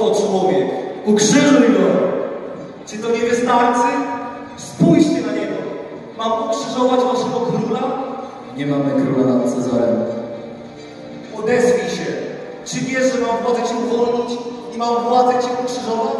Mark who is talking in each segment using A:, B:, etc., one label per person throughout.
A: Oto człowiek.
B: Ukrzyżuj go!
A: Czy to nie wystarczy? Spójrzcie na niego. Mam ukrzyżować waszego króla?
B: Nie mamy króla nad Cezarem.
A: Odezwij się. Czy wiesz, że mam władzę cię uwolnić i mam władzę cię ukrzyżować?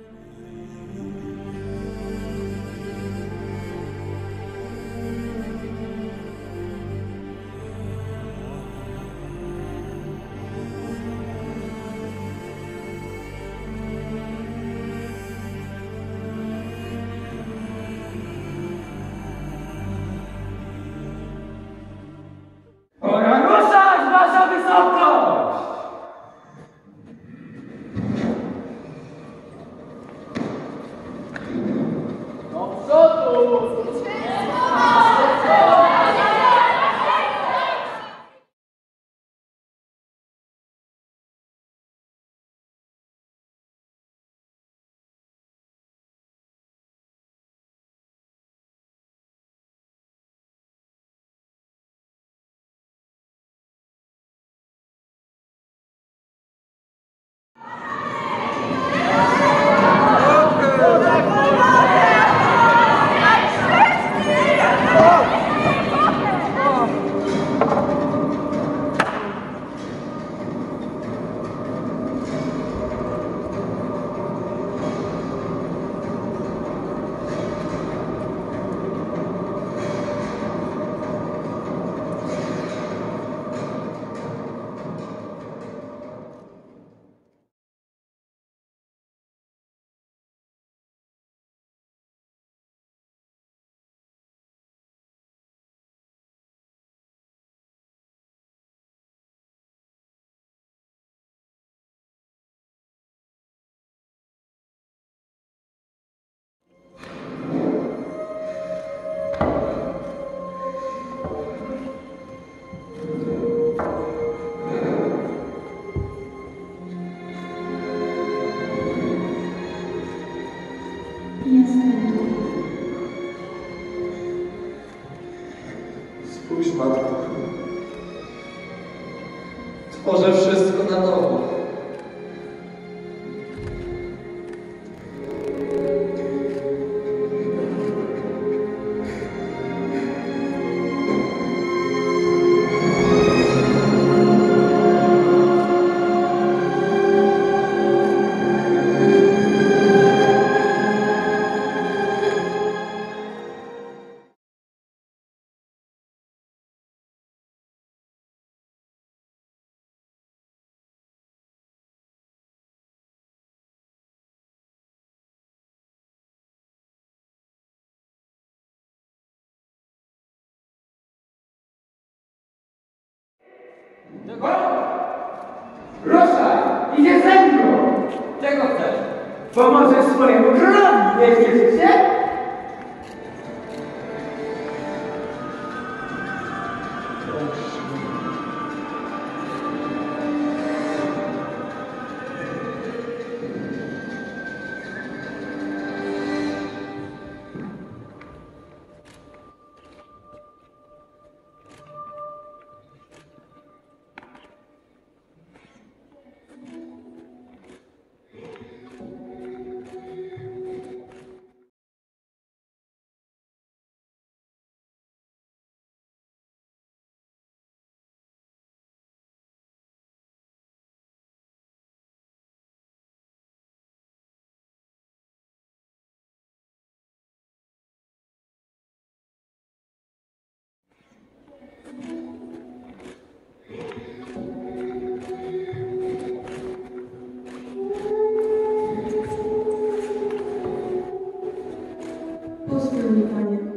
C: Vamos famoso um grande, esqueci,
D: certo? Pozdrawiam Panie.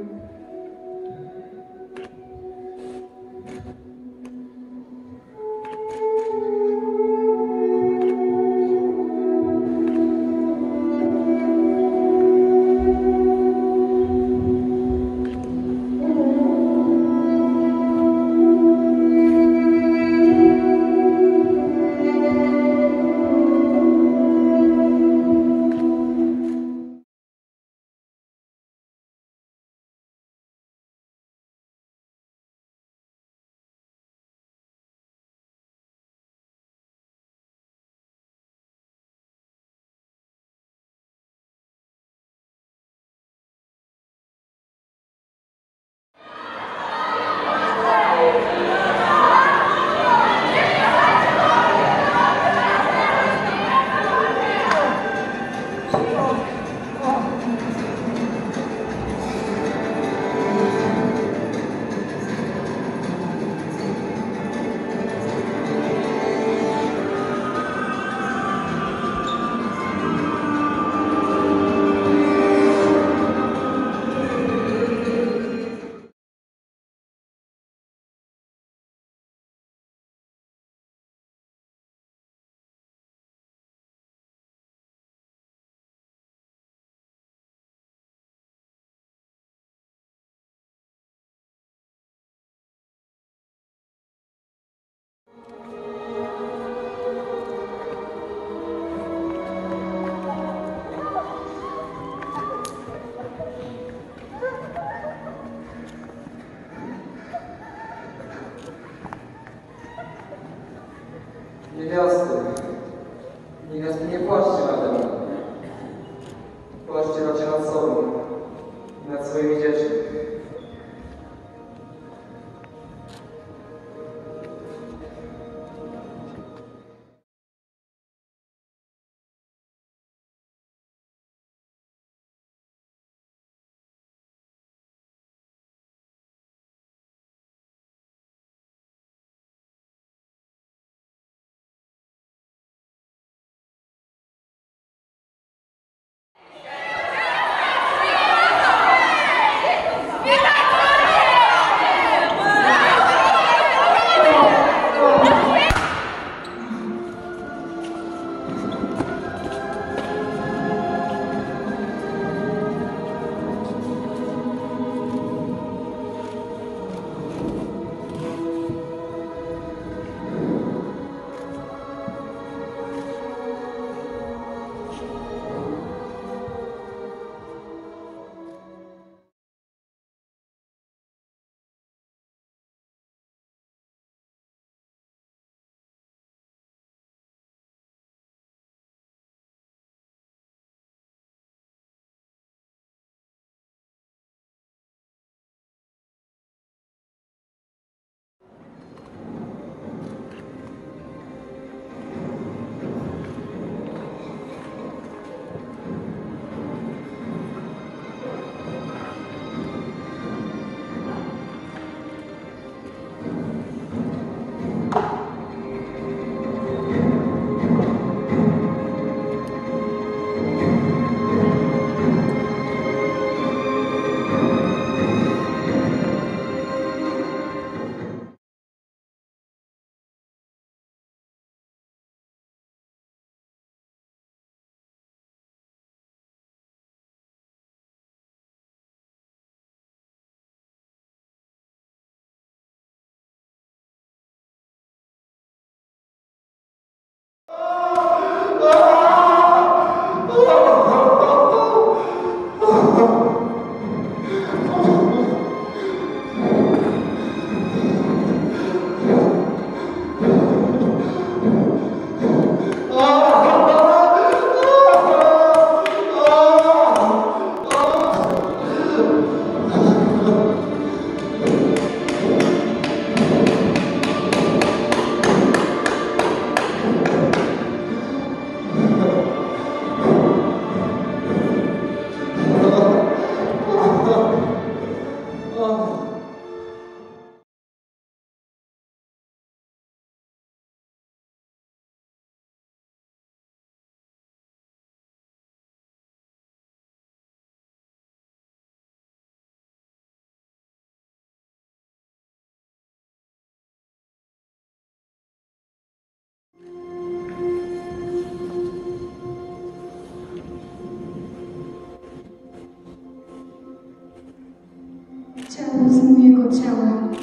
D: Ciała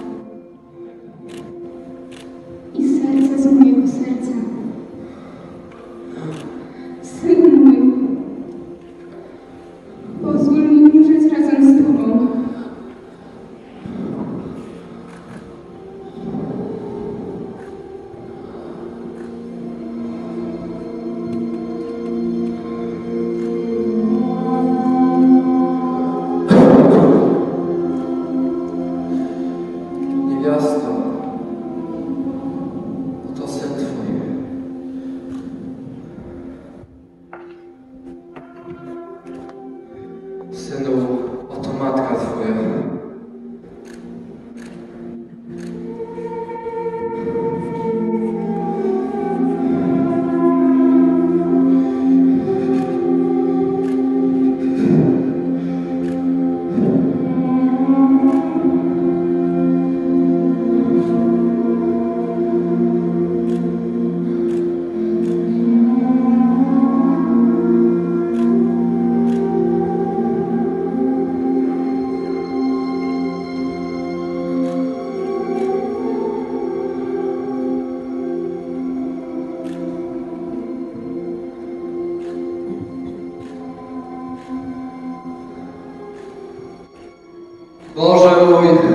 E: oto matka Twoja. hoy